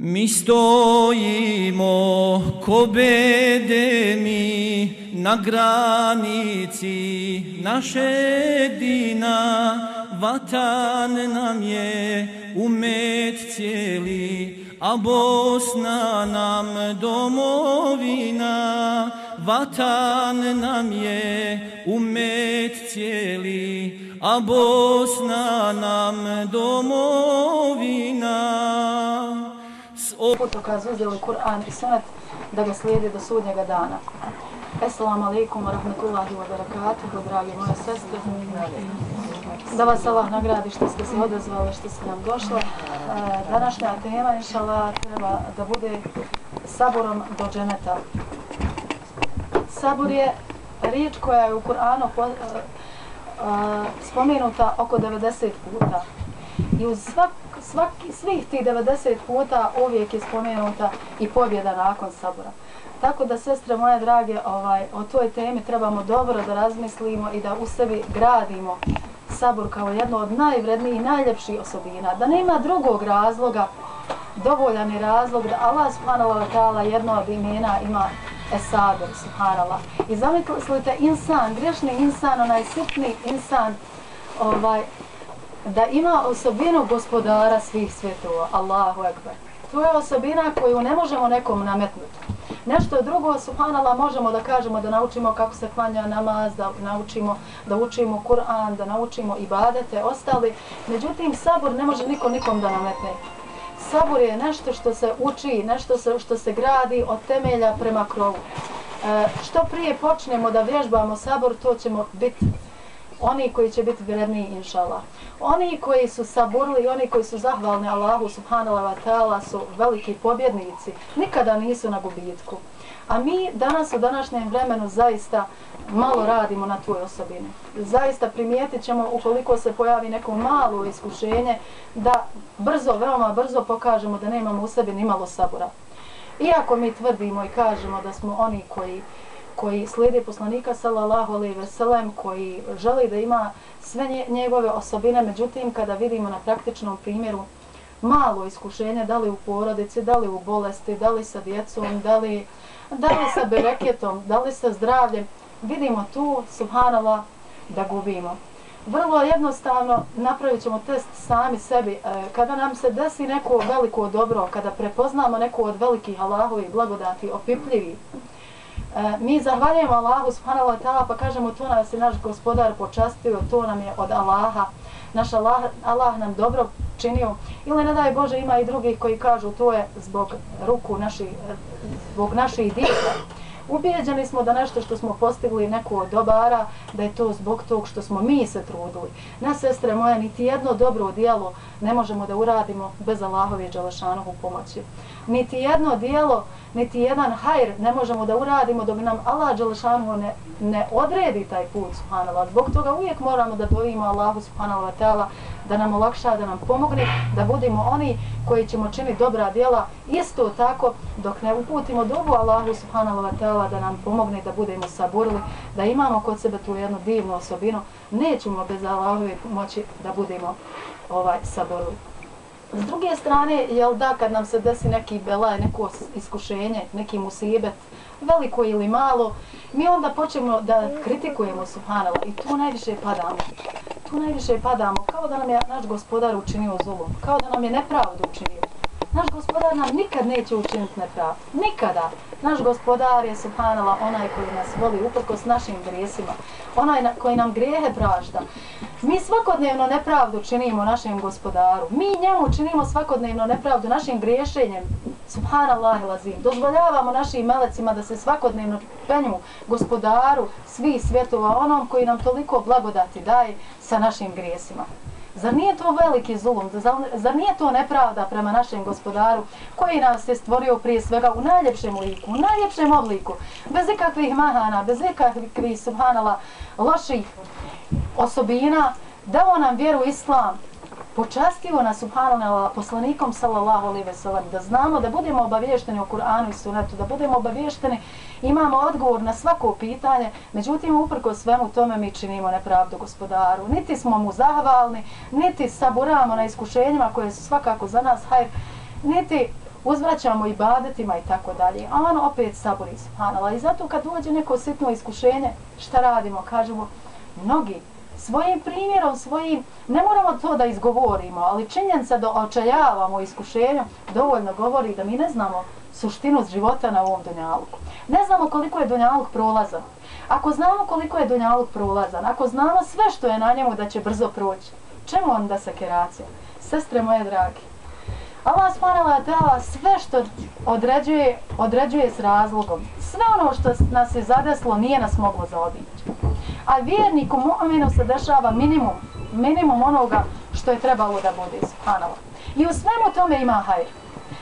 Mi stojimo ko bedemi na granici našeg dina, vatan nam je umet cijeli, a Bosna nam domovina, vatan nam je umet cijeli, a Bosna nam domovina. Putokaz uzeli Kur'an i sunat da ga slijede do sudnjega dana. Assalamu alaikum wa rahmatullahi wa barakatuhu, dragi moje sestre. Da vas Allah nagradi što ste se odazvali, što ste nam došli. E, današnja tema, inšala, treba da bude saborom do dženeta. Sabor je riječ koja je u Kur'anu e, e, spomenuta oko 90 puta. I uz svak, svaki, svih tih 90 puta uvijek je spomenuta i pobjeda nakon sabora. Tako da, sestre moje drage, ovaj, o toj temi trebamo dobro da razmislimo i da u sebi gradimo sabor kao jedno od najvrednijih i najljepših osobina. Da nema drugog razloga, dovoljan je razlog da Allah subhanahu wa ta'ala jedno od imena ima Esaber, subhanallah. I zamislite insan, grešni insan, onaj sitni insan, ovaj, da ima osobinu gospodara svih svjetova, Allahu Ekber. To je osobina koju ne možemo nekom nametnuti. Nešto drugo, subhanallah, možemo da kažemo da naučimo kako se klanja namaz, da naučimo da učimo Kur'an, da naučimo ibadete, ostali. Međutim, sabor ne može niko nikom da nametne. Sabor je nešto što se uči, nešto se, što se gradi od temelja prema krovu. E, što prije počnemo da vježbamo sabor, to ćemo biti oni koji će biti vredniji, inšallah. Oni koji su saburli, oni koji su zahvalni Allahu subhanahu wa ta'ala su veliki pobjednici, nikada nisu na gubitku. A mi danas u današnjem vremenu zaista malo radimo na tvoj osobini. Zaista primijetit ćemo ukoliko se pojavi neko malo iskušenje da brzo, veoma brzo pokažemo da nemamo u sebi ni malo sabora. Iako mi tvrdimo i kažemo da smo oni koji koji slijede poslanika sallallahu alejhi ve sellem koji želi da ima sve njegove osobine međutim kada vidimo na praktičnom primjeru malo iskušenja da li u porodici da li u bolesti da li sa djecom da li da li sa bereketom da li sa zdravljem vidimo tu subhanallah da gubimo. Vrlo jednostavno napravit ćemo test sami sebi e, kada nam se desi neko veliko dobro kada prepoznamo neko od velikih Allahovih blagodati opipljivi E, mi zahvaljujemo Allahu subhanahu wa ta'ala pa kažemo to nas je naš gospodar počastio, to nam je od Allaha. Naš Allah, Allah nam dobro činio. Ili ne daj Bože ima i drugih koji kažu to je zbog ruku naših, zbog naših djeta. Ubijeđeni smo da nešto što smo postigli neko od dobara, da je to zbog tog što smo mi se trudili. Na sestre moje, niti jedno dobro dijelo ne možemo da uradimo bez Allahove i Đalašanog pomoći. Niti jedno dijelo niti jedan hajr ne možemo da uradimo dok nam Allah Đelešanu ne, ne odredi taj put, subhanallah. Zbog toga uvijek moramo da dovimo Allahu subhanallah ta'ala da nam olakša, da nam pomogne, da budemo oni koji ćemo činiti dobra djela. Isto tako, dok ne uputimo dobu Allahu subhanallah ta'ala da nam pomogne da budemo saburili, da imamo kod sebe tu jednu divnu osobinu, nećemo bez Allahove moći da budemo ovaj saburili. S druge strane, jel da, kad nam se desi neki belaj, neko iskušenje, neki musibet, veliko ili malo, mi onda počnemo da kritikujemo Subhanala i tu najviše padamo. Tu najviše padamo, kao da nam je naš gospodar učinio zulom, kao da nam je nepravdu učinio. Naš gospodar nam nikad neće učiniti nepravdu. Nikada. Naš gospodar je, subhanala, onaj koji nas voli uprko s našim grijesima. Onaj koji nam grijehe prašta. Mi svakodnevno nepravdu činimo našem gospodaru. Mi njemu činimo svakodnevno nepravdu našim griješenjem. Subhanallah lazim. Dozvoljavamo našim melecima da se svakodnevno penju gospodaru svih svjetova, onom koji nam toliko blagodati daje sa našim grijesima. Zar nije to veliki zulum? Zar nije to nepravda prema našem gospodaru koji nas je stvorio prije svega u najljepšem liku, u najljepšem obliku, bez ikakvih mahana, bez ikakvih subhanala loših osobina, dao nam vjeru islam, počastio nas subhanallah poslanikom sallallahu alejhi ve sellem da znamo da budemo obaviješteni o Kur'anu i Sunnetu da budemo obaviješteni imamo odgovor na svako pitanje međutim uprko svemu tome mi činimo nepravdu gospodaru niti smo mu zahvalni niti saburamo na iskušenjima koje su svakako za nas hajr niti uzvraćamo i badetima i tako dalje. A on opet saburi, subhanallah. I zato kad dođe neko sitno iskušenje, šta radimo? Kažemo, mnogi, svojim primjerom, svojim, ne moramo to da izgovorimo, ali činjenica da očajavamo iskušenju, dovoljno govori da mi ne znamo suštinu života na ovom dunjalku. Ne znamo koliko je dunjaluk prolazan. Ako znamo koliko je dunjaluk prolazan, ako znamo sve što je na njemu da će brzo proći, čemu onda se keracija? Sestre moje dragi, Allah subhanahu wa sve što određuje, određuje s razlogom. Sve ono što nas je zadeslo nije nas moglo zaobići. A vjerniku mu'minu se dešava minimum, minimum onoga što je trebalo da bude subhanahu. I u svemu tome ima hajr.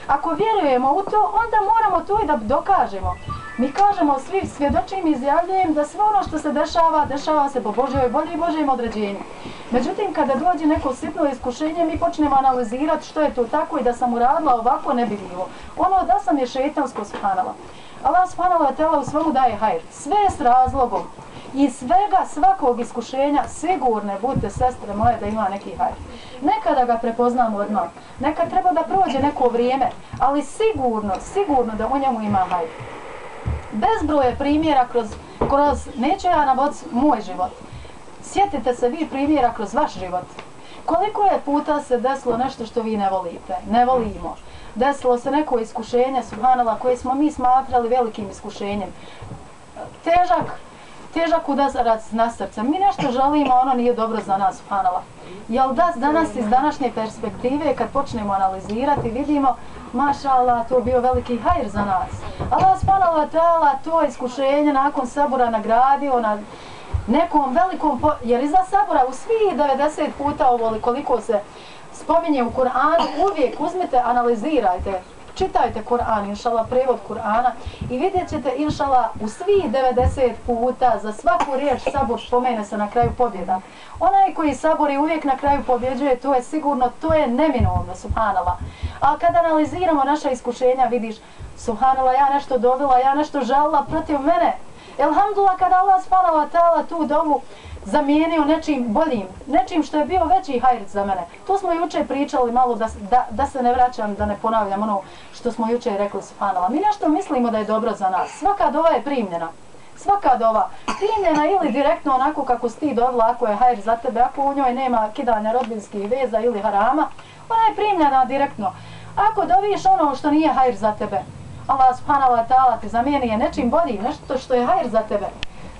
Ako vjerujemo u to, onda moramo to i da dokažemo. Mi kažemo svi svjedočim i izjavljujem da sve ono što se dešava, dešava se po Božjoj volji i Božjem određenju. Međutim, kada dođe neko sitno iskušenje, mi počnemo analizirati što je to tako i da sam uradila ovako ne bi bilo. Ono da sam je šetansko spanala. Allah subhanahu tela u svemu daje hajr. Sve s razlogom. I svega, svakog iskušenja, sigurne budite sestre moje da ima neki hajr. Nekada ga prepoznamo odmah. Neka treba da prođe neko vrijeme, ali sigurno, sigurno da u njemu ima hajr bezbroje primjera kroz, kroz neću ja navod moj život. Sjetite se vi primjera kroz vaš život. Koliko je puta se desilo nešto što vi ne volite? Ne volimo. Desilo se neko iskušenje, subhanala, koje smo mi smatrali velikim iskušenjem. Težak, težak udarac na srce. Mi nešto želimo, ono nije dobro za nas, subhanala. Jel da danas iz današnje perspektive, kad počnemo analizirati, vidimo mašala, to bio veliki hajr za nas. Allah Fanala tala to iskušenje nakon sabora nagradio na nekom velikom, po... jer iza sabora u svih 90 puta ovo koliko se spominje u Kur'anu, uvijek uzmite, analizirajte, čitajte Kur'an, inšala, prevod Kur'ana i vidjet ćete, inšala, u svih 90 puta za svaku riječ sabor spomene se na kraju pobjeda. Onaj koji sabori uvijek na kraju pobjeđuje, to je sigurno, to je neminovno, subhanala. A kada analiziramo naša iskušenja, vidiš, subhanala, ja nešto dobila, ja nešto žalila protiv mene. Elhamdula, kada Allah subhanala tala tu dovu zamijenio nečim boljim, nečim što je bio veći hajr za mene. To smo juče pričali malo da, da, da se ne vraćam, da ne ponavljam ono što smo juče rekli subhanala. Mi nešto mislimo da je dobro za nas. Svaka dova je primljena. Svaka dova primljena ili direktno onako kako si ti dobila ako je hajr za tebe, ako u njoj nema kidanja rodbinskih veza ili harama, ona je primljena direktno. Ako doviš ono što nije hajr za tebe, Allah subhanahu wa ta'ala te zamijeni je nečim boljim, nešto što je hajr za tebe.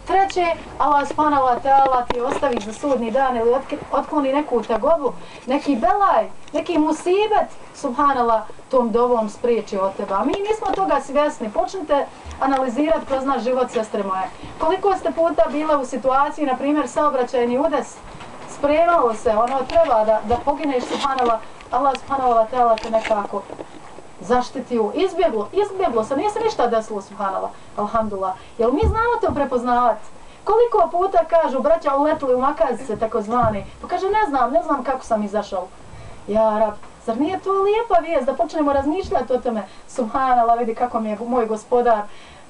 Treće, Allah subhanahu wa ta'ala ti ostavi za sudni dan ili otkloni neku tegobu, neki belaj, neki musibet, subhanallah, tom dovom spriječi od teba. Mi nismo toga svjesni. Počnite analizirati kroz naš život, sestre moje. Koliko ste puta bila u situaciji, na primjer, saobraćajni udes, spremalo se, ono treba da, da pogineš, subhanallah, Allah subhanahu wa ta'ala te nekako zaštitio, izbjeglo, izbjeglo se, nije se ništa desilo, subhanala, alhamdulillah. Jel mi znamo to prepoznavati? Koliko puta kažu, braća uletili u makazice, tako pa kaže, ne znam, ne znam kako sam izašao. Ja, rab, zar nije to lijepa vijest da počnemo razmišljati o tome, Subhanala, vidi kako mi je moj gospodar,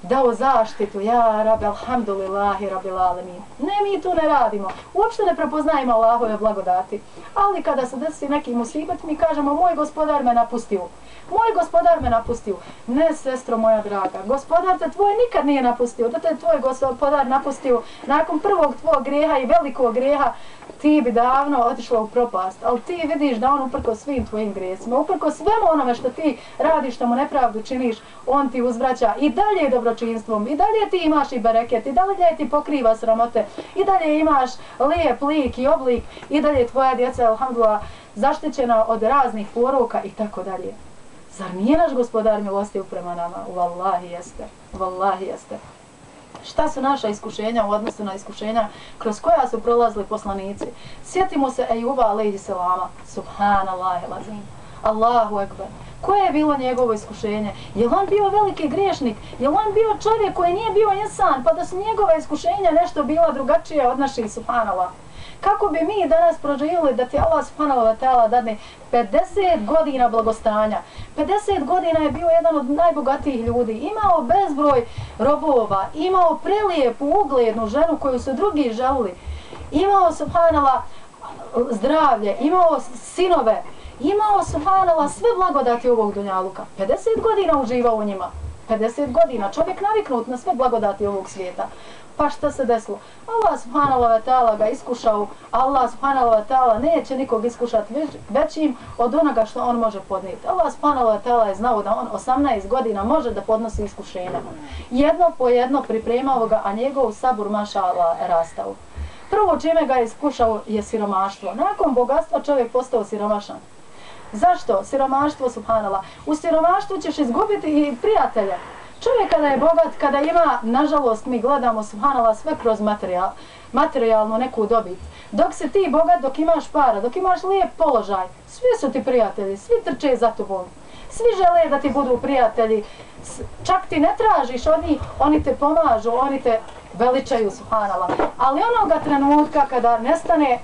dao zaštitu, ja rabi, alhamdulillahi, rabi lalemi. Ne, mi tu ne radimo. Uopšte ne prepoznajemo Allahove blagodati. Ali kada se desi neki musibet, mi kažemo, moj gospodar me napustio. Moj gospodar me napustio. Ne, sestro moja draga, gospodar te tvoj nikad nije napustio. Da te tvoj gospodar napustio nakon prvog tvojeg greha i velikog greha, ti bi davno otišla u propast, ali ti vidiš da on uprko svim tvojim grijesima, uprko svemu onome što ti radiš, što mu nepravdu činiš, on ti uzvraća i dalje dobročinstvom, i dalje ti imaš i bereket, i dalje ti pokriva sramote, i dalje imaš lijep lik i oblik, i dalje tvoja djeca, alhamdulillah, zaštićena od raznih poruka i tako dalje. Zar nije naš gospodar milostiv prema nama? Wallahi jeste. Wallahi jeste šta su naša iskušenja u odnosu na iskušenja kroz koja su prolazili poslanici. Sjetimo se Ejuba alaihi selama, subhanallah elazim, Allahu ekber. Koje je bilo njegovo iskušenje? Je on bio veliki griješnik? Je on bio čovjek koji nije bio insan, pa da su njegova iskušenja nešto bila drugačije od naših subhanallah? Kako bi mi danas proživjeli da ti Allah subhanahu wa ta'ala dadne 50 godina blagostanja? 50 godina je bio jedan od najbogatijih ljudi. Imao bezbroj robova, imao prelijepu, uglednu ženu koju su drugi želili. Imao subhanala zdravlje, imao sinove, imao subhanala sve blagodati ovog dunjaluka. 50 godina uživao u njima. 50 godina, čovjek naviknut na sve blagodati ovog svijeta. Pa šta se desilo? Allah subhanahu wa ta'ala ga iskušao, Allah subhanahu wa ta'ala neće nikog iskušati već, većim od onoga što on može podnijeti. Allah subhanahu wa ta'ala je znao da on 18 godina može da podnosi iskušenja. Jedno po jedno pripremao ga, a njegov sabur maša Allah rastao. Prvo čime ga je iskušao je siromaštvo. Nakon bogatstva čovjek postao siromašan. Zašto? Siromaštvo, subhanala. U siromaštvu ćeš izgubiti i prijatelja. Čovjek kada je bogat, kada ima, nažalost, mi gledamo, subhanala, sve kroz materijal, materijalnu neku dobit. Dok se ti bogat, dok imaš para, dok imaš lijep položaj, svi su ti prijatelji, svi trče za tobom. Svi žele da ti budu prijatelji. Čak ti ne tražiš oni, oni te pomažu, oni te veličaju, subhanala. Ali onoga trenutka kada nestane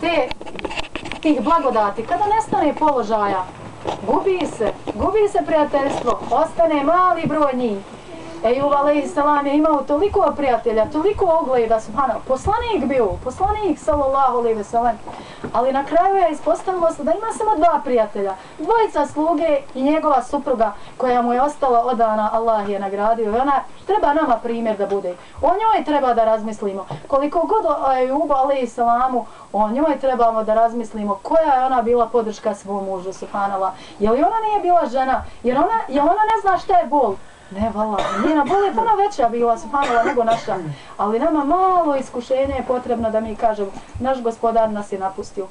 te tih blagodati, kada nestane položaja, gubi se, gubi se prijateljstvo, ostane mali broj njih. Ejub a.s. je imao toliko prijatelja, toliko ogleda, subhanal, poslanik bio, poslanik sallallahu a.s. ve sellem, ali na kraju je ispostavilo se da ima samo dva prijatelja, dvojica sluge i njegova supruga koja mu je ostala odana, Allah je nagradio i ona treba nama primjer da bude. O njoj treba da razmislimo, koliko god Ejub a.s. o njoj trebamo da razmislimo koja je ona bila podrška svom mužu, subhanallah, je li ona nije bila žena, jer ona, jer ona ne zna šta je bol, Ne, vala, njena bolja je puno veća bila, subhanala, nego naša. Ali nama malo iskušenja je potrebno da mi kažemo, naš gospodar nas je napustio.